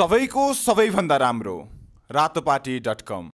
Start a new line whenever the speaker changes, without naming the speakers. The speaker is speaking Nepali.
सबैको सबैभन्दा राम्रो। Ratopati dot com.